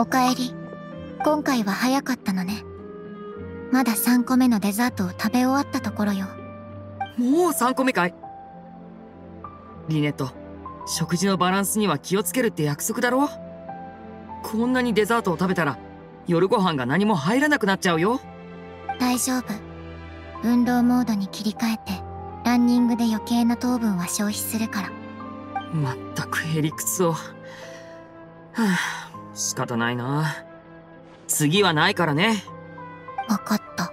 おかえり。今回は早かったのね。まだ3個目のデザートを食べ終わったところよ。もう3個目かいリネット、食事のバランスには気をつけるって約束だろ？こんなにデザートを食べたら、夜ご飯が何も入らなくなっちゃうよ。大丈夫。運動モードに切り替えて、ランニングで余計な糖分は消費するから。まったくヘリクツを。はあ、仕方ないな。次はないからね。分かった。